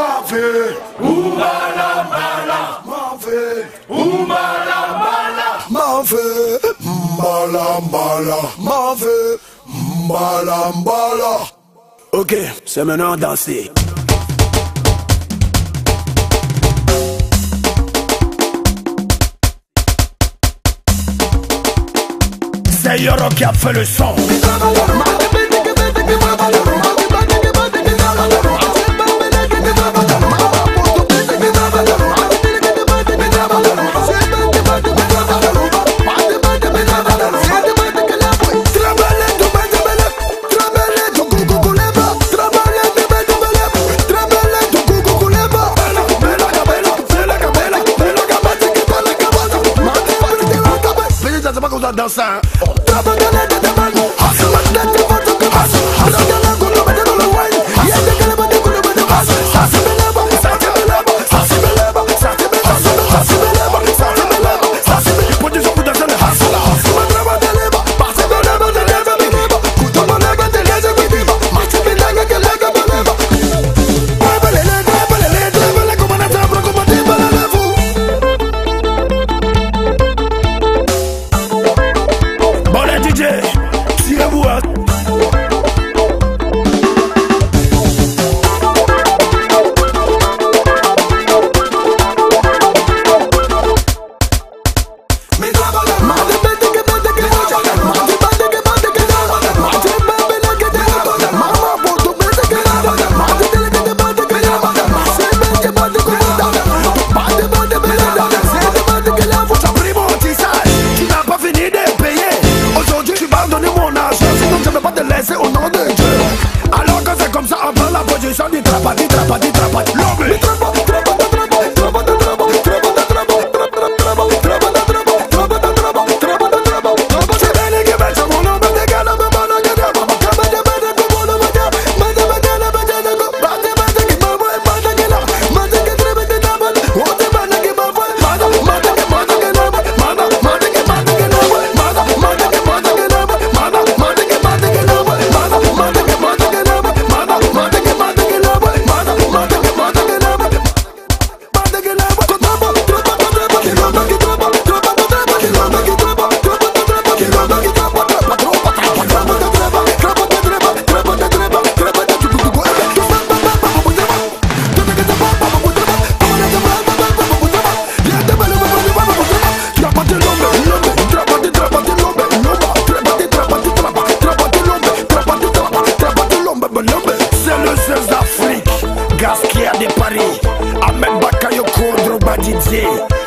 Mave, Umbala mbala, mave, umbala mbala, mave, mbala mbala, mave, mbala mbala. Ok, c'est maintenant danser. C'est Yoro qui a fait le son. Danser. Bon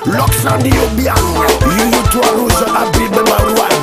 L'Oxlandio Bianco, Yuyu Toa Rouge, Habib Marouane